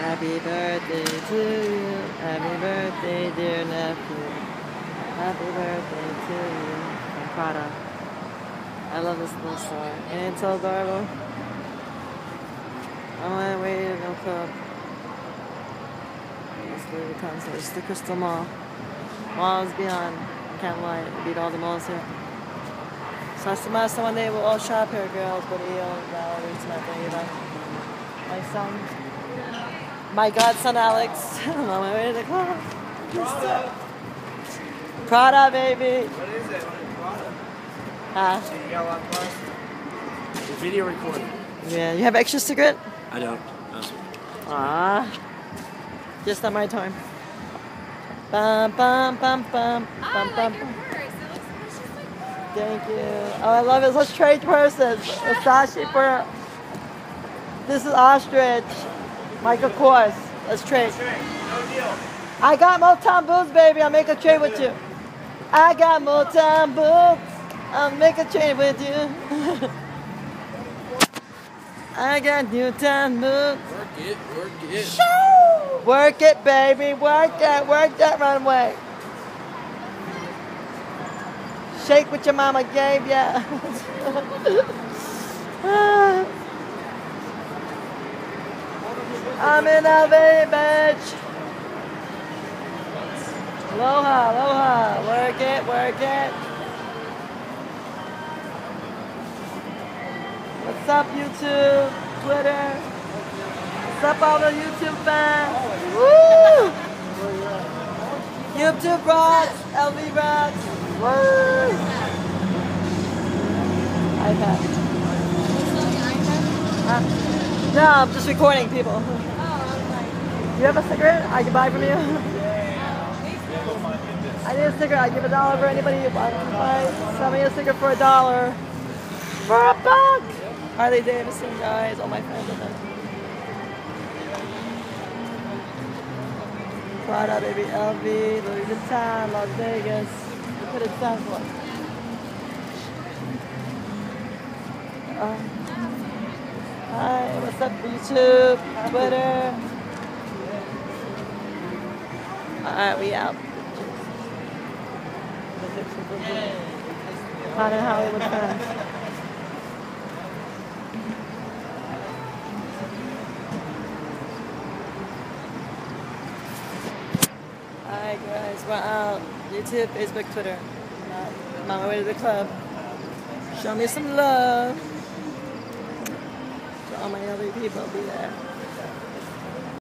Happy birthday to you. Happy birthday, dear nephew. Happy birthday to you. I'm Prada. I love this little song. And it's so adorable. I'm on my way to no club. It's Louis Vuitton, so it's the Crystal Mall. Malls beyond. I can't lie, I beat all the malls here. Så semester one day we'll all shop here, girls. But you know, Valerie, Samantha, Eva. My son. My godson Alex. I'm on my way to the club. Prada. Prada, baby. What is it? Prada. Huh? So you got a lot of? The video recording. Yeah, you have extra cigarette? I don't. No. Ah. Just not my time. Bum bum bum bum I bum like bum. your purse. It looks it's just like Thank you. Oh, I love it. Let's trade purses. Sashi for. This is ostrich. Michael Kors. Let's trade. No deal. I got Motown boots, baby. I'll make a trade with you. I got Motown boots. I'll make a trade with you. I got Newtown boots. Work it, work it. Shoo! Work it, baby. Work it. Work that runway. Shake what your mama gave ya. I'm in LA, bitch. Aloha, aloha. Work it, work it. What's up, YouTube, Twitter? What's up, all the YouTube fans? Woo! YouTube rocks, LV rocks. Woo! iPad. Huh? No, I'm just recording people. You have a cigarette I can buy from you? I need a cigarette. I give a dollar for anybody who wants to buy. Sell me a cigarette for a dollar. For a buck! Harley Davidson, guys. All my friends are them. Prada, baby, LV, Louis Vuitton, Las Vegas. Look at it sound for. Uh, hi, what's up, YouTube, Twitter? Alright, we out. Hot in Hollywood fans. Alright guys, we're out. YouTube, Facebook, Twitter. I'm on my way to the club. Show me some love. To all my other people, be there.